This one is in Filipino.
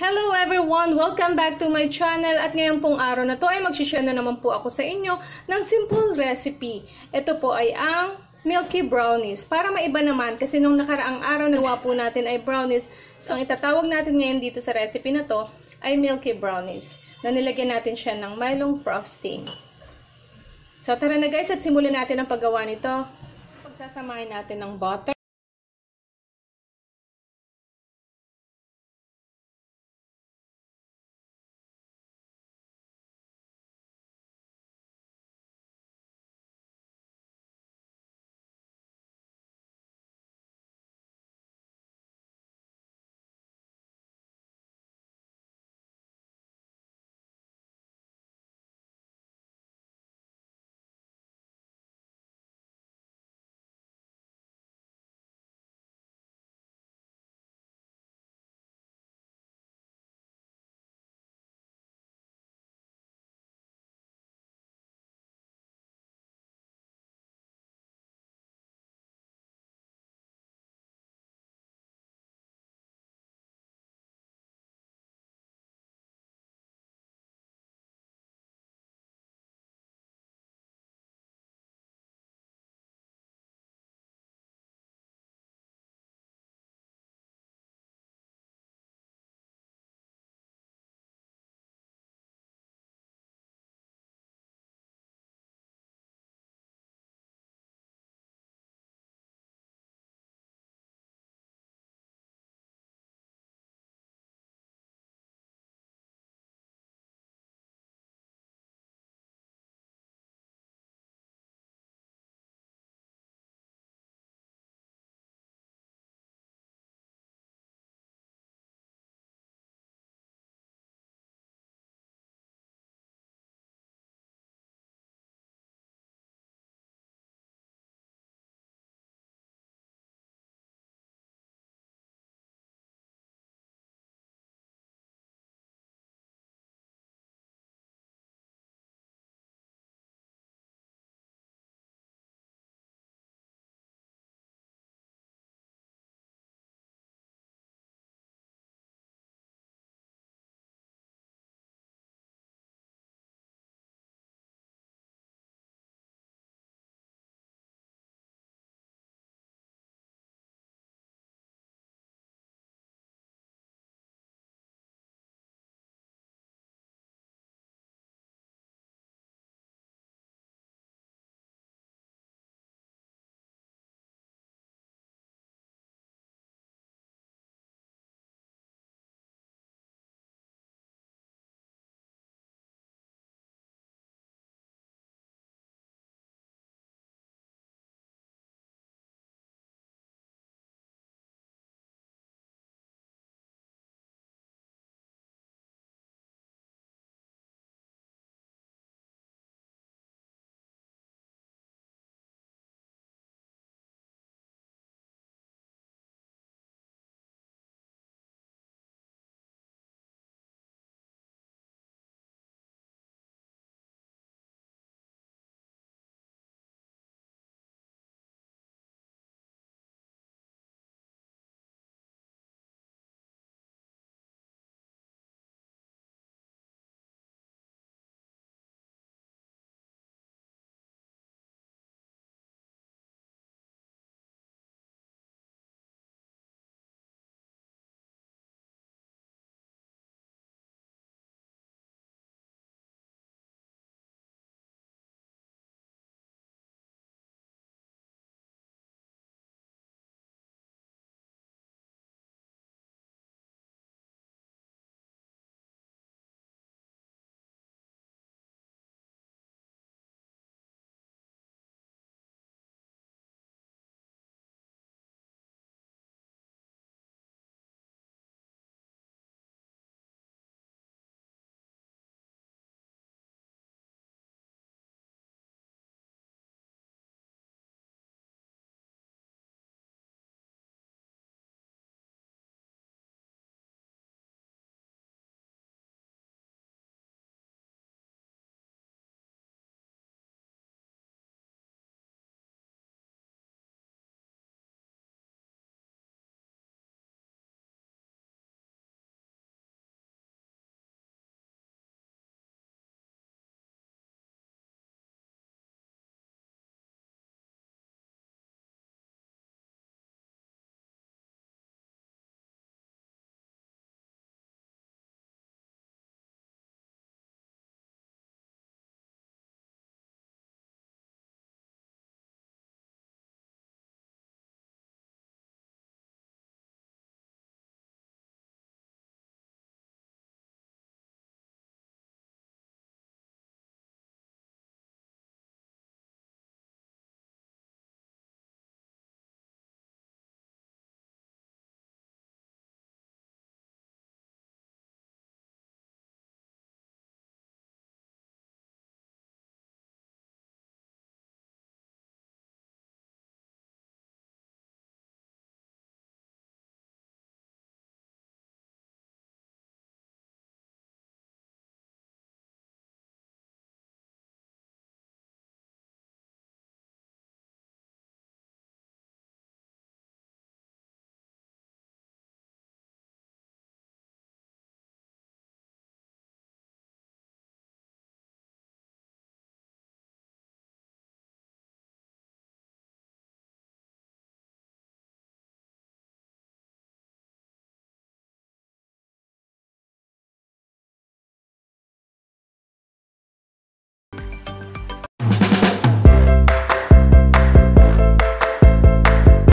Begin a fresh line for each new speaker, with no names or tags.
Hello everyone! Welcome back to my channel at ngayon pong araw na to ay magsishare na naman po ako sa inyo ng simple recipe. Ito po ay ang milky brownies. Para maiba naman kasi nung nakaraang araw na po natin ay brownies. So ang itatawag natin ngayon dito sa recipe na to ay milky brownies. Na nilagyan natin siya ng Milong frosting. So tara na guys at simulan natin ang paggawa nito. Pagsasamahin natin ng butter.